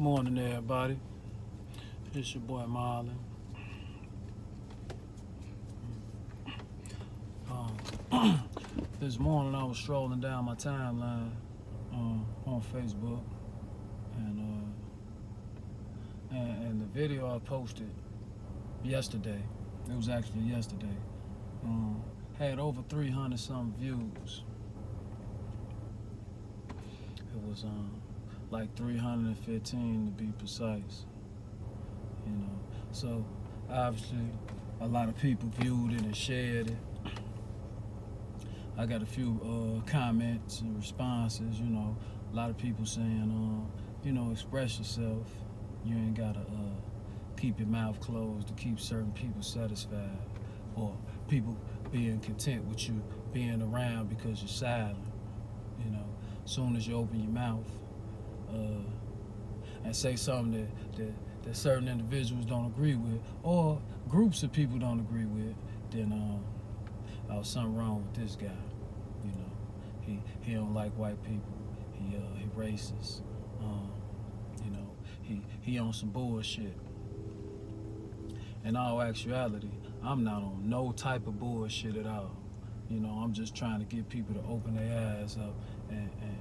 Good morning, everybody. It's your boy Marlon. Um, this morning I was strolling down my timeline um, on Facebook, and, uh, and and the video I posted yesterday, it was actually yesterday, um, had over 300 some views. It was um, like 315 to be precise. You know, so obviously a lot of people viewed it and shared it. I got a few uh, comments and responses. You know, a lot of people saying, uh, you know, express yourself. You ain't gotta uh, keep your mouth closed to keep certain people satisfied, or people being content with you being around because you're silent. You know, soon as you open your mouth uh, and say something that, that that certain individuals don't agree with, or groups of people don't agree with, then um, oh, something wrong with this guy. You know, he he don't like white people. He uh, he racist. Um, you know, he he on some bullshit. In all actuality, I'm not on no type of bullshit at all. You know, I'm just trying to get people to open their eyes up and and,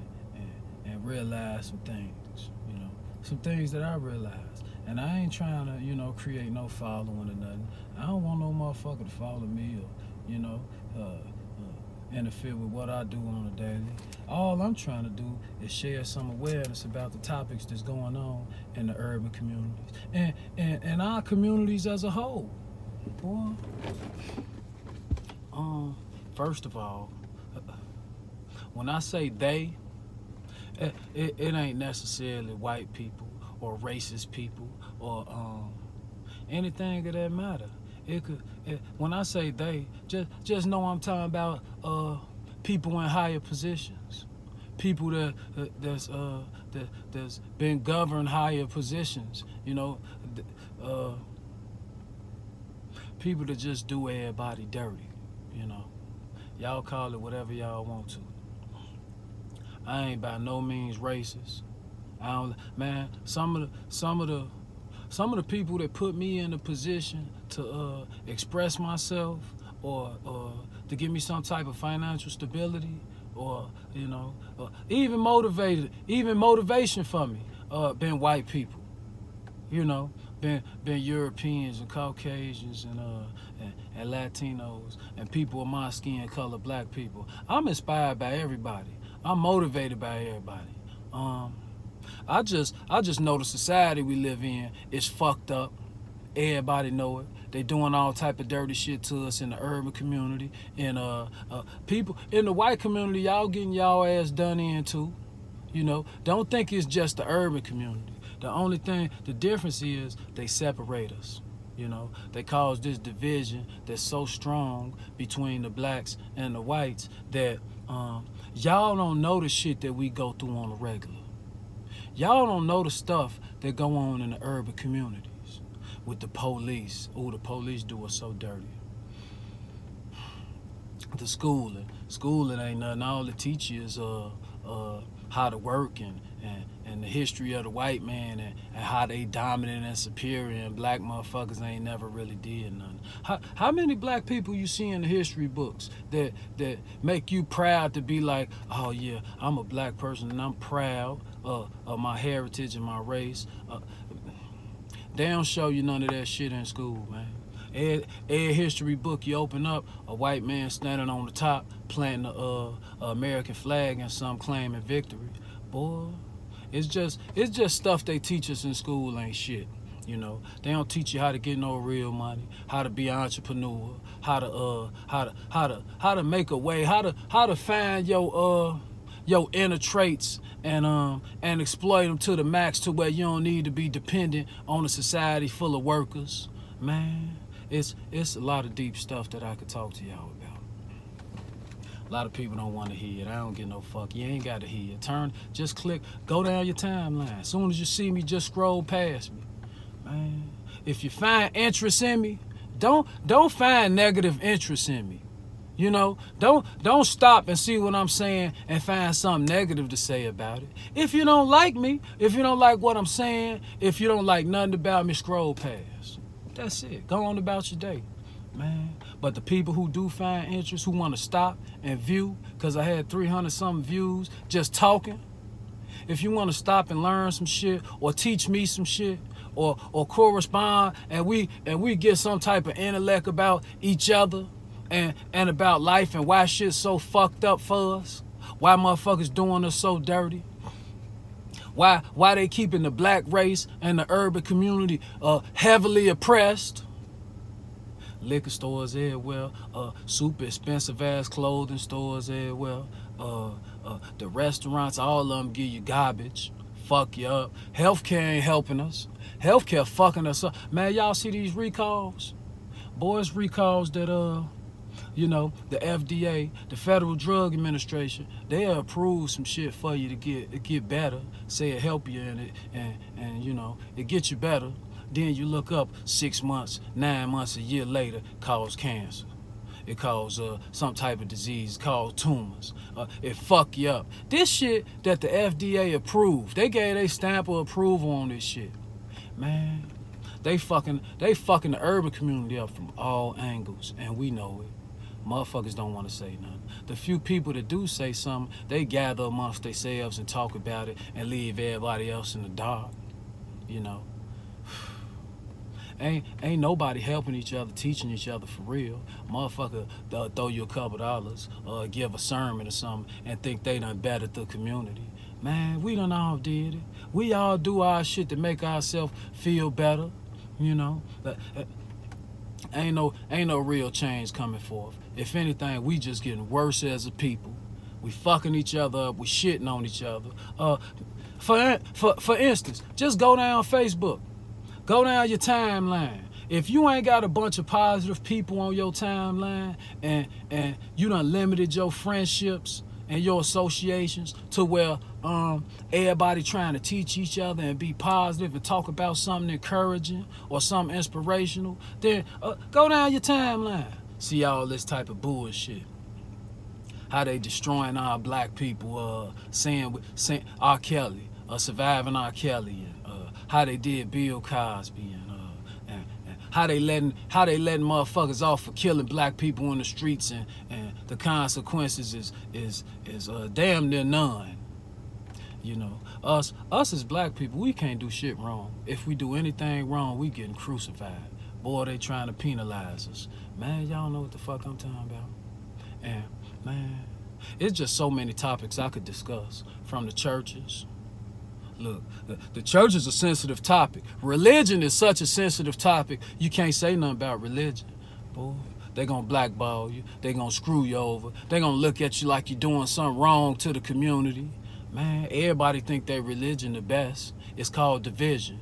and, realize some things. You know, some things that I realized. And I ain't trying to, you know, create no following or nothing. I don't want no motherfucker to follow me or, you know, uh, uh, interfere with what I do on a daily. All I'm trying to do is share some awareness about the topics that's going on in the urban communities and, and, and our communities as a whole. Boy, um, first of all, when I say they, it, it, ain't necessarily white people or racist people or um, anything of that matter. It could. It, when I say they, just just know I'm talking about uh, people in higher positions, people that uh, that's uh, that that's been governed higher positions. You know, uh, people that just do everybody dirty. You know, y'all call it whatever y'all want to. I ain't by no means racist. I don't, man. Some of the some of the some of the people that put me in a position to uh, express myself or or to give me some type of financial stability or you know uh, even motivated even motivation for me uh, been white people. You know, been been Europeans and Caucasians and uh and, and Latinos and people of my skin color, black people. I'm inspired by everybody. I'm motivated by everybody. Um, I just I just know the society we live in is fucked up. Everybody know it. They doing all type of dirty shit to us in the urban community. And uh, uh, people in the white community, y'all getting y'all ass done in too. You know, don't think it's just the urban community. The only thing, the difference is they separate us. You know, they cause this division that's so strong between the blacks and the whites that um, y'all don't know the shit that we go through on a regular. Y'all don't know the stuff that go on in the urban communities with the police. Oh, the police do us so dirty. The schooling. Schooling ain't nothing. All the teachers uh uh how to work and, and, and the history of the white man and, and how they dominant and superior and black motherfuckers ain't never really did nothing. How, how many black people you see in the history books that that make you proud to be like, oh yeah, I'm a black person and I'm proud uh, of my heritage and my race. Uh, they don't show you none of that shit in school, man. Ed, Ed history book you open up, a white man standing on the top planting the uh, American flag and some claiming victory. Boy, it's just it's just stuff they teach us in school ain't shit. You know, they don't teach you how to get no real money, how to be an entrepreneur, how to uh how to how to how to make a way, how to how to find your uh your inner traits and um and exploit them to the max to where you don't need to be dependent on a society full of workers. Man, it's it's a lot of deep stuff that I could talk to y'all about. A lot of people don't want to hear it. I don't get no fuck. You ain't got to hear it. Turn, just click, go down your timeline. As soon as you see me, just scroll past me. Man, if you find interest in me, don't don't find negative interest in me. You know, don't don't stop and see what I'm saying and find something negative to say about it. If you don't like me, if you don't like what I'm saying, if you don't like nothing about me, scroll past. That's it. Go on about your day, man. But the people who do find interest, who want to stop and view, because I had 300 something views just talking. If you want to stop and learn some shit or teach me some shit, or or correspond and we and we get some type of intellect about each other and and about life and why shit's so fucked up for us. Why motherfuckers doing us so dirty. Why why they keeping the black race and the urban community uh, heavily oppressed. Liquor stores everywhere, uh, super expensive ass clothing stores everywhere. Uh, uh, the restaurants, all of them give you garbage, fuck you up. Healthcare ain't helping us. Healthcare fucking us up. Man, y'all see these recalls? Boys recalls that uh you know, the FDA, the Federal Drug Administration, they approve some shit for you to get to get better. Say it help you and it and and you know, it gets you better. Then you look up six months, nine months, a year later, cause cancer. It cause uh, some type of disease called tumors. Uh, it fuck you up. This shit that the FDA approved, they gave a stamp of approval on this shit. Man, they fucking they fucking the urban community up from all angles, and we know it. Motherfuckers don't want to say nothing. The few people that do say something, they gather amongst themselves and talk about it and leave everybody else in the dark. You know. ain't ain't nobody helping each other, teaching each other for real. Motherfucker they'll throw you a couple dollars or give a sermon or something and think they done bettered the community. Man, we done all did it. We all do our shit to make ourselves feel better, you know. But, uh, ain't no ain't no real change coming forth. If anything, we just getting worse as a people. We fucking each other up. We shitting on each other. Uh, for for for instance, just go down Facebook, go down your timeline. If you ain't got a bunch of positive people on your timeline and and you done limited your friendships and your associations to where um, everybody trying to teach each other and be positive and talk about something encouraging or something inspirational, then uh, go down your timeline. See all this type of bullshit. How they destroying our black people, uh, saying, saying R. Kelly, uh, surviving R. Kelly, and uh, how they did Bill Cosby, and, uh, and, and, how they letting how they letting motherfuckers off for killing black people in the streets, and, and the consequences is is is uh, damn near none. You know, us us as black people, we can't do shit wrong. If we do anything wrong, we getting crucified. Boy, they trying to penalize us. Man, y'all know what the fuck I'm talking about. And man, it's just so many topics I could discuss from the churches. Look, the, the church is a sensitive topic. Religion is such a sensitive topic, you can't say nothing about religion. Boy, they gonna blackball you. They gonna screw you over. They gonna look at you like you're doing something wrong to the community. Man, everybody think their religion the best. It's called division.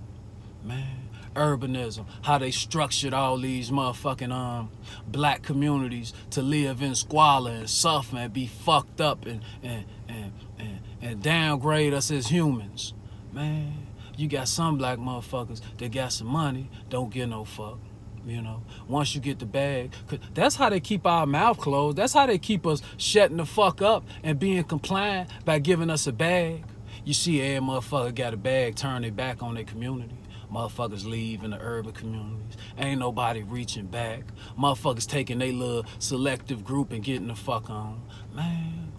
Man, urbanism, how they structured all these motherfucking um black communities to live in squalor and suffer and be fucked up and and and and, and downgrade us as humans. Man, you got some black motherfuckers that got some money, don't get no fuck. You know, once you get the bag, that's how they keep our mouth closed. That's how they keep us shutting the fuck up and being compliant by giving us a bag. You see, every motherfucker got a bag, turn their back on their community. Motherfuckers leave in the urban communities. Ain't nobody reaching back. Motherfuckers taking their little selective group and getting the fuck on. Man.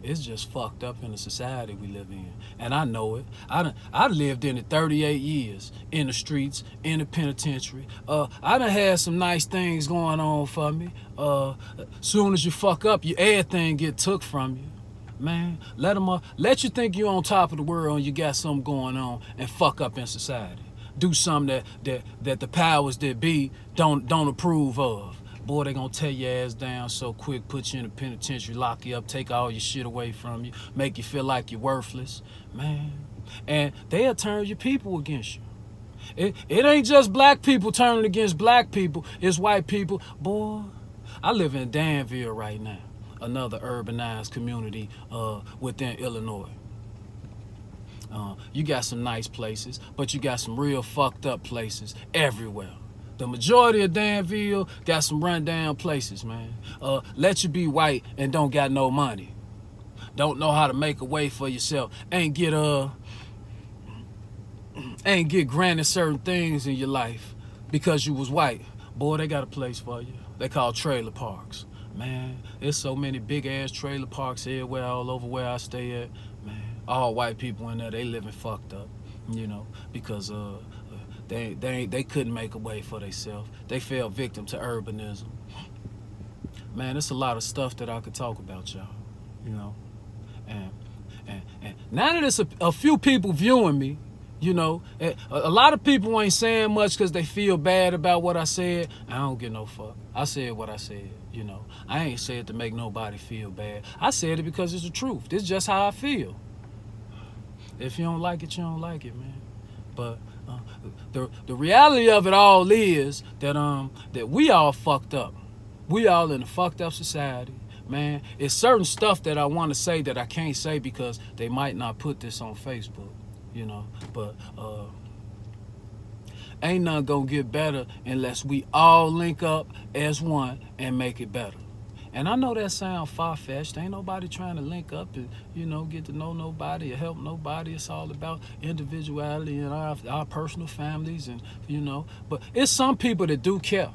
It's just fucked up in the society we live in. And I know it. I done, I lived in it 38 years. In the streets, in the penitentiary. Uh, I done had some nice things going on for me. Uh, soon as you fuck up, your everything get took from you man. Let them uh, let you think you're on top of the world and you got something going on and fuck up in society. Do something that that that the powers that be don't don't approve of. Boy, they gonna tear your ass down so quick, put you in the penitentiary, lock you up, take all your shit away from you, make you feel like you're worthless, man. And they'll turn your people against you. It, it ain't just black people turning against black people, it's white people. Boy, I live in Danville right now another urbanized community uh, within Illinois. Uh, you got some nice places, but you got some real fucked up places everywhere. The majority of Danville got some rundown places, man. Uh, let you be white and don't got no money. Don't know how to make a way for yourself. Ain't get uh ain't get granted certain things in your life because you was white. Boy, they got a place for you. They call trailer parks. Man, there's so many big ass trailer parks everywhere all over where I stay at. Man, all white people in there, they living fucked up, you know, because uh they they they couldn't make a way for themselves. They fell victim to urbanism. Man, it's a lot of stuff that I could talk about, y'all. You know, and and and now that it's a, a few people viewing me, you know, a, a lot of people ain't saying much because they feel bad about what I said. I don't get no fuck. I said what I said. You know, I ain't said to make nobody feel bad. I said it because it's the truth. This is just how I feel. If you don't like it, you don't like it, man. But uh, the the reality of it all is that um that we all fucked up. We all in a fucked up society, man. It's certain stuff that I want to say that I can't say because they might not put this on Facebook, you know. But uh, ain't nothing gonna get better unless we all link up as one and make it better. And I know that sounds far-fetched. Ain't nobody trying to link up and, you know, get to know nobody or help nobody. It's all about individuality and our, our personal families and, you know. But it's some people that do care,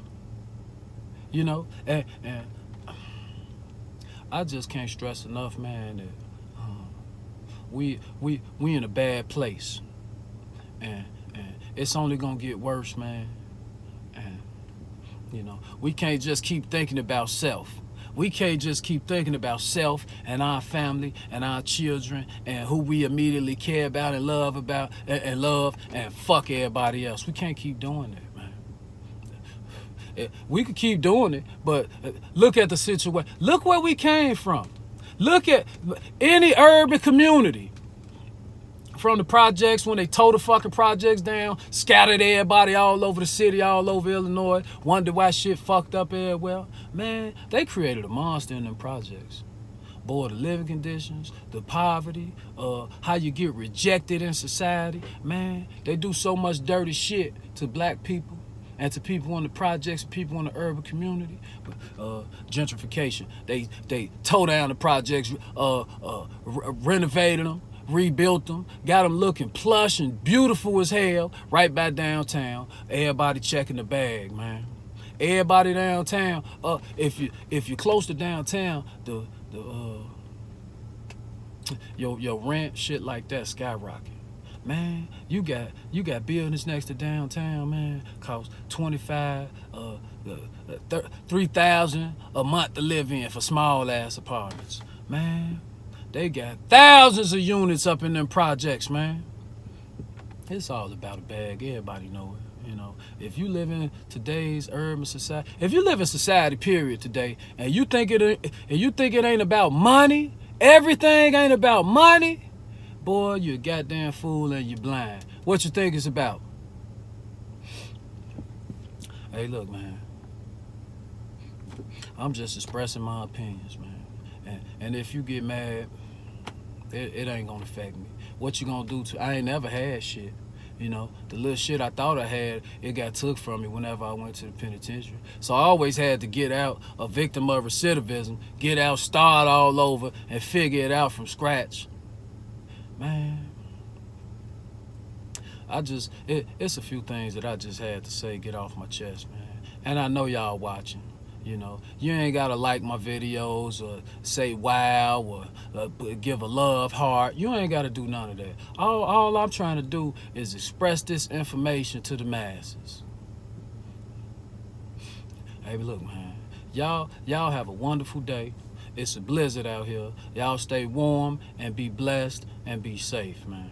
you know. And, and I just can't stress enough, man, that we, we, we in a bad place. And, and it's only going to get worse, man. And, you know, we can't just keep thinking about self we can't just keep thinking about self and our family and our children and who we immediately care about and love about and, love and fuck everybody else. We can't keep doing that, man. Eh, we could keep doing it, but eh, look at the situation. Look where we came from. Look at any urban community from the projects when they tore the fucking projects down, scattered everybody all over the city, all over Illinois, wonder why shit fucked up everywhere. Man, they created a monster in them projects. Boy, the living conditions, the poverty, uh, how you get rejected in society. Man, they do so much dirty shit to black people and to people in the projects, people in the urban community. Uh, gentrification. They they tore down the projects, uh, uh, renovated them, rebuilt them, got them looking plush and beautiful as hell right by downtown. Everybody checking the bag, man. Everybody downtown. Uh, if you if you're close to downtown, the the uh, your your rent shit like that skyrocket. Man, you got you got buildings next to downtown, man. Cost twenty five, uh, uh three thousand a month to live in for small ass apartments, man. They got thousands of units up in them projects, man. It's all about a bag. Everybody know it. You know, if you live in today's urban society, if you live in society, period, today, and you think it, and you think it ain't about money, everything ain't about money, boy, you a goddamn fool and you're blind. What you think it's about? Hey, look, man. I'm just expressing my opinions, man. And, and if you get mad, it, it ain't gonna affect me. What you gonna do to, I ain't never had shit. You know, the little shit I thought I had, it got took from me whenever I went to the penitentiary. So I always had to get out a victim of recidivism, get out, start all over, and figure it out from scratch. Man, I just, it, it's a few things that I just had to say, get off my chest, man. And I know y'all watching. You know, you ain't gotta like my videos or say wow or uh, give a love heart. You ain't gotta do none of that. All, all I'm trying to do is express this information to the masses. Hey, look, man, y'all, y'all have a wonderful day. It's a blizzard out here. Y'all stay warm and be blessed and be safe, man.